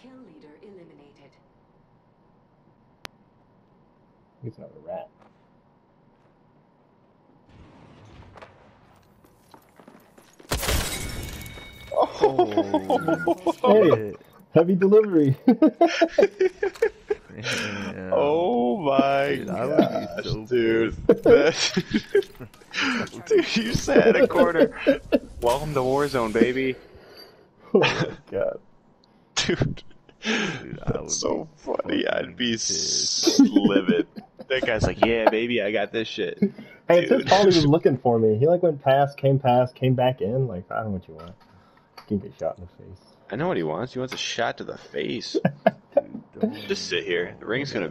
Kill leader eliminated. He's not a rat. Oh, Hey. Heavy delivery. Damn. Oh my Dude, I would be gosh, so dude. Dude, you sat in a corner. Welcome to Warzone, baby. oh my god. Dude. Dude, That's so funny. I'd be pissed. livid. That guy's like, yeah, baby, I got this shit. Hey, it says Dude. Paulie was looking for me. He like went past, came past, came back in. Like I don't know what you want. You can get shot in the face. I know what he wants. He wants a shot to the face. Dude, Just sit here. The ring's gonna be.